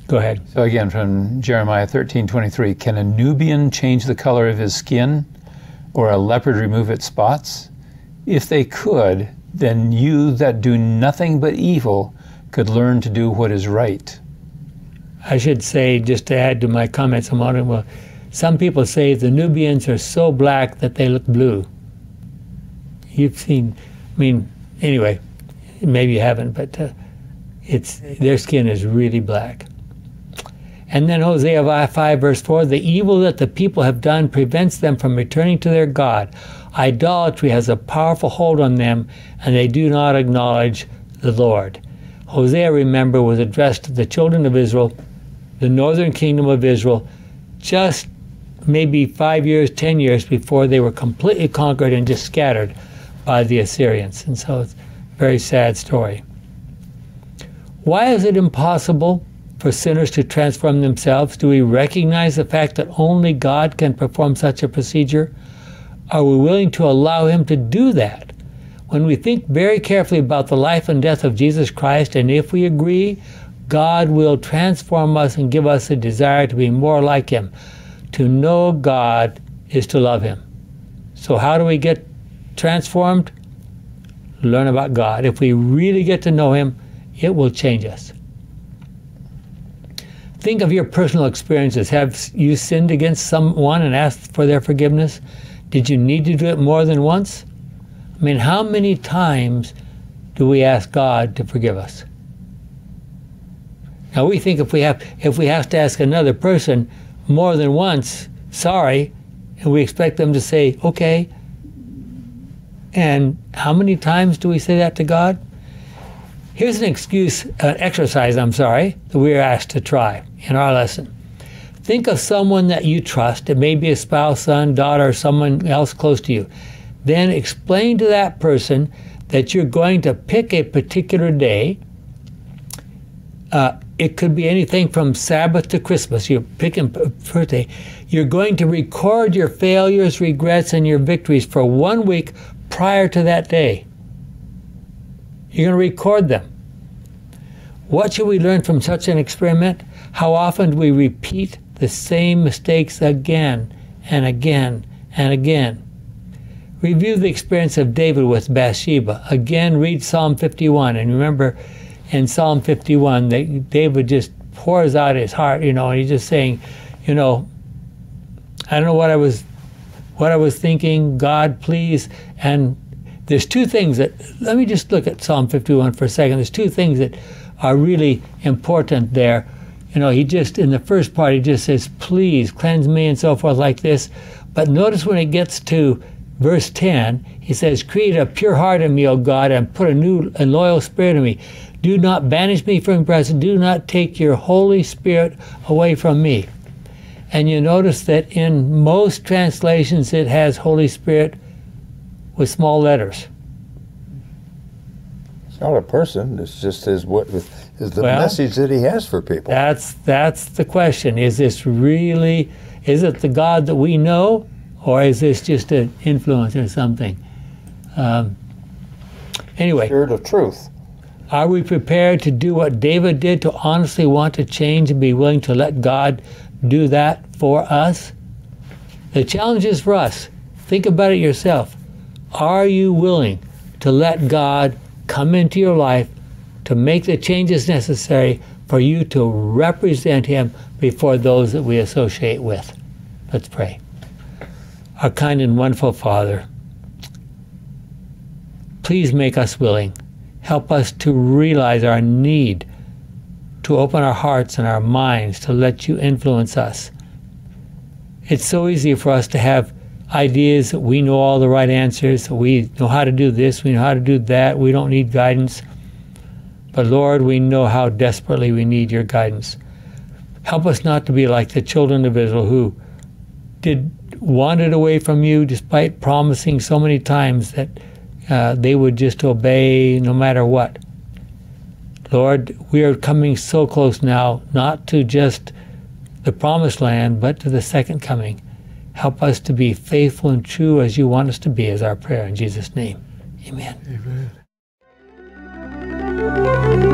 Go ahead. So again from Jeremiah 13:23 Can a Nubian change the color of his skin or a leopard remove its spots? If they could, then you that do nothing but evil could learn to do what is right. I should say, just to add to my comments moment, well, some people say the Nubians are so black that they look blue. You've seen, I mean, anyway, maybe you haven't, but uh, it's their skin is really black. And then Hosea 5, verse 4 the evil that the people have done prevents them from returning to their God. Idolatry has a powerful hold on them, and they do not acknowledge the Lord. Hosea, remember, was addressed to the children of Israel, the northern kingdom of Israel, just maybe five years, ten years before they were completely conquered and just scattered by the Assyrians. And so it's a very sad story. Why is it impossible for sinners to transform themselves? Do we recognize the fact that only God can perform such a procedure? Are we willing to allow Him to do that? When we think very carefully about the life and death of Jesus Christ, and if we agree, God will transform us and give us a desire to be more like Him. To know God is to love Him. So, how do we get transformed? Learn about God. If we really get to know Him, it will change us. Think of your personal experiences. Have you sinned against someone and asked for their forgiveness? Did you need to do it more than once? I mean, how many times do we ask God to forgive us? Now we think if we have if we have to ask another person more than once, sorry, and we expect them to say, okay. And how many times do we say that to God? Here's an excuse, an exercise, I'm sorry, that we are asked to try in our lesson. Think of someone that you trust. It may be a spouse, son, daughter, or someone else close to you. Then explain to that person that you're going to pick a particular day. Uh, it could be anything from Sabbath to Christmas. You're picking birthday. You're going to record your failures, regrets, and your victories for one week prior to that day. You're going to record them. What should we learn from such an experiment? How often do we repeat the same mistakes again and again and again? Review the experience of David with Bathsheba. Again, read Psalm 51. And remember, in Psalm 51, that David just pours out his heart, you know, and he's just saying, you know, I don't know what I was, what I was thinking. God, please. And there's two things that. Let me just look at Psalm 51 for a second. There's two things that are really important there. You know, he just in the first part he just says, "Please cleanse me" and so forth like this. But notice when it gets to verse 10, he says, Create a pure heart in me, O God, and put a new and loyal spirit in me. Do not banish me from your presence. Do not take your Holy Spirit away from me. And you notice that in most translations it has Holy Spirit with small letters. It's not a person. It's just his what is the Well, message that he has for people. That's that's the question. Is this really is it the God that we know, or is this just an influence or something? Um, anyway, Spirit of truth. Are we prepared to do what David did to honestly want to change and be willing to let God do that for us? The challenge is for us. Think about it yourself. Are you willing to let God come into your life to make the changes necessary for you to represent Him before those that we associate with? Let's pray. Our kind and wonderful Father, please make us willing help us to realize our need to open our hearts and our minds to let you influence us. It's so easy for us to have ideas that we know all the right answers, we know how to do this, we know how to do that, we don't need guidance. But Lord, we know how desperately we need your guidance. Help us not to be like the children of Israel who did wandered away from you despite promising so many times that uh, they would just obey no matter what. Lord, we are coming so close now, not to just the promised land, but to the second coming. Help us to be faithful and true as you want us to be, is our prayer in Jesus' name. Amen. Amen. Música